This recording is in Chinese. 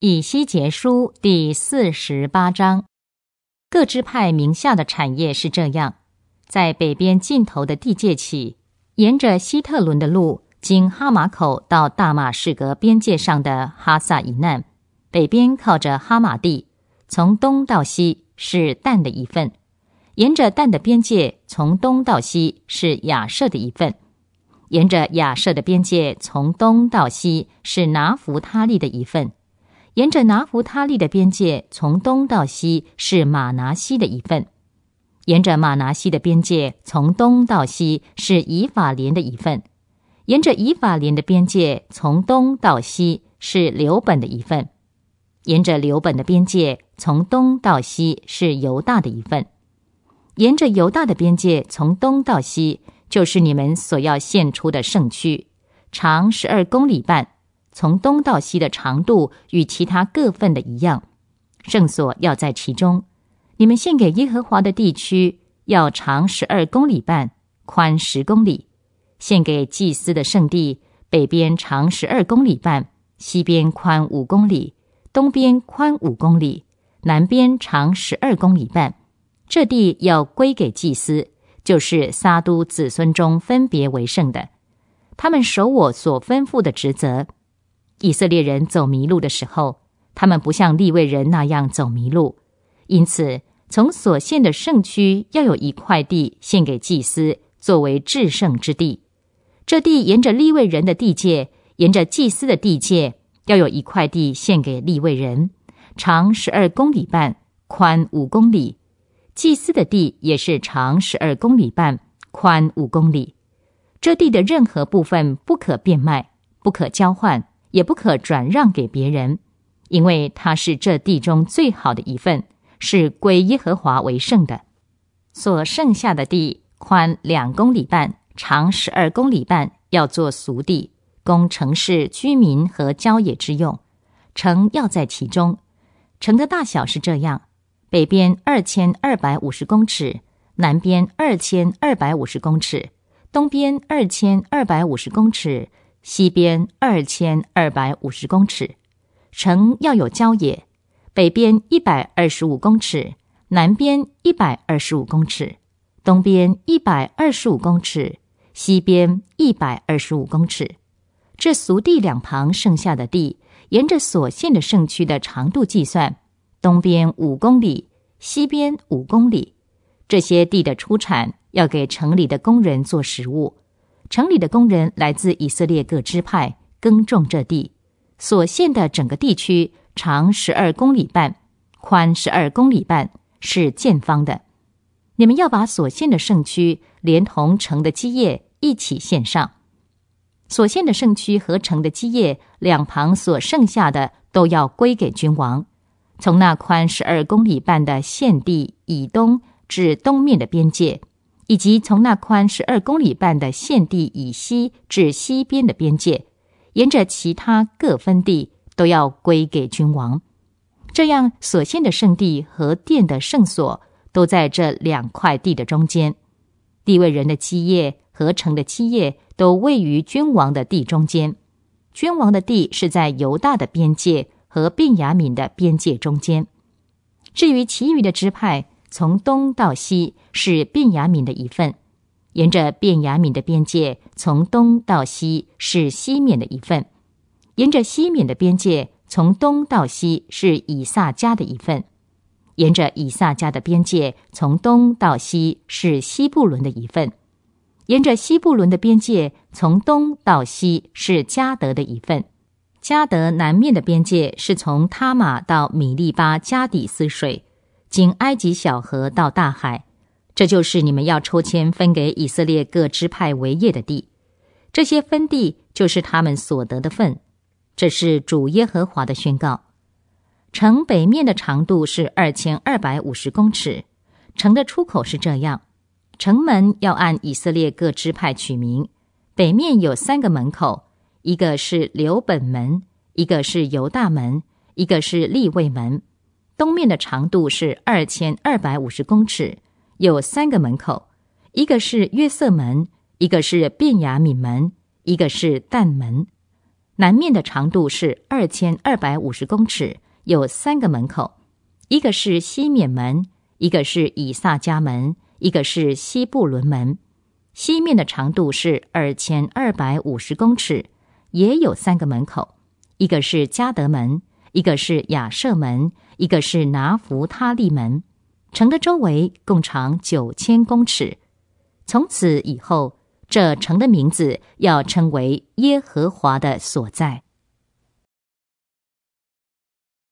以西结书第四十八章，各支派名下的产业是这样：在北边尽头的地界起，沿着希特伦的路，经哈马口到大马士革边界上的哈萨以南，北边靠着哈马地，从东到西是但的一份；沿着但的边界，从东到西是亚舍的一份；沿着亚舍的边界，从东到西是拿弗他利的一份。沿着拿弗他利的边界，从东到西是马拿西的一份；沿着马拿西的边界，从东到西是以法莲的一份；沿着以法莲的边界，从东到西是刘本的一份；沿着刘本的边界，从东到西是犹大的一份；沿着犹大的边界，从东到西就是你们所要献出的圣区，长十二公里半。从东到西的长度与其他各份的一样，圣所要在其中。你们献给耶和华的地区要长十二公里半，宽十公里。献给祭司的圣地，北边长十二公里半，西边宽五公里，东边宽五公里，南边长十二公里半。这地要归给祭司，就是撒都子孙中分别为圣的，他们守我所吩咐的职责。以色列人走迷路的时候，他们不像利未人那样走迷路，因此从所献的圣区要有一块地献给祭司，作为至圣之地。这地沿着利未人的地界，沿着祭司的地界，要有一块地献给利未人，长十二公里半，宽五公里。祭司的地也是长十二公里半，宽五公里。这地的任何部分不可变卖，不可交换。也不可转让给别人，因为它是这地中最好的一份，是归耶和华为圣的。所剩下的地宽两公里半，长十二公里半，要做俗地，供城市居民和郊野之用。城要在其中。城的大小是这样：北边二千二百五十公尺，南边二千二百五十公尺，东边二千二百五十公尺。西边二千二百五十公尺，城要有郊野；北边一百二十五公尺，南边一百二十五公尺，东边一百二十五公尺，西边一百二十五公尺。这俗地两旁剩下的地，沿着所限的圣区的长度计算，东边五公里，西边五公里。这些地的出产要给城里的工人做食物。城里的工人来自以色列各支派耕种这地，所县的整个地区长十二公里半，宽十二公里半，是建方的。你们要把所县的圣区连同城的基业一起献上。所县的圣区和城的基业两旁所剩下的都要归给君王。从那宽十二公里半的县地以东至东面的边界。以及从那宽十二公里半的县地以西至西边的边界，沿着其他各分地都要归给君王。这样所献的圣地和殿的圣所都在这两块地的中间。地位人的基业和城的基业都位于君王的地中间。君王的地是在犹大的边界和便雅悯的边界中间。至于其余的支派，从东到西是便雅悯的一份，沿着便雅悯的边界，从东到西是西缅的一份，沿着西缅的边界，从东到西是以撒家的一份，沿着以撒家的边界，从东到西是西布伦的一份，沿着西布伦的边界，从东到西是加德的一份。加德南面的边界是从他玛到米利巴加底斯水。经埃及小河到大海，这就是你们要抽签分给以色列各支派为业的地。这些分地就是他们所得的份。这是主耶和华的宣告。城北面的长度是二千二百五十公尺。城的出口是这样：城门要按以色列各支派取名。北面有三个门口，一个是刘本门，一个是犹大门，一个是立位门。东面的长度是二千二百五十公尺，有三个门口，一个是约瑟门，一个是便雅悯门，一个是但门。南面的长度是二千二百五十公尺，有三个门口，一个是西缅门，一个是以萨迦门，一个是西布伦门。西面的长度是二千二百五十公尺，也有三个门口，一个是加德门，一个是雅舍门，一个是拿弗他利门。城的周围共长九千公尺。从此以后，这城的名字要称为耶和华的所在。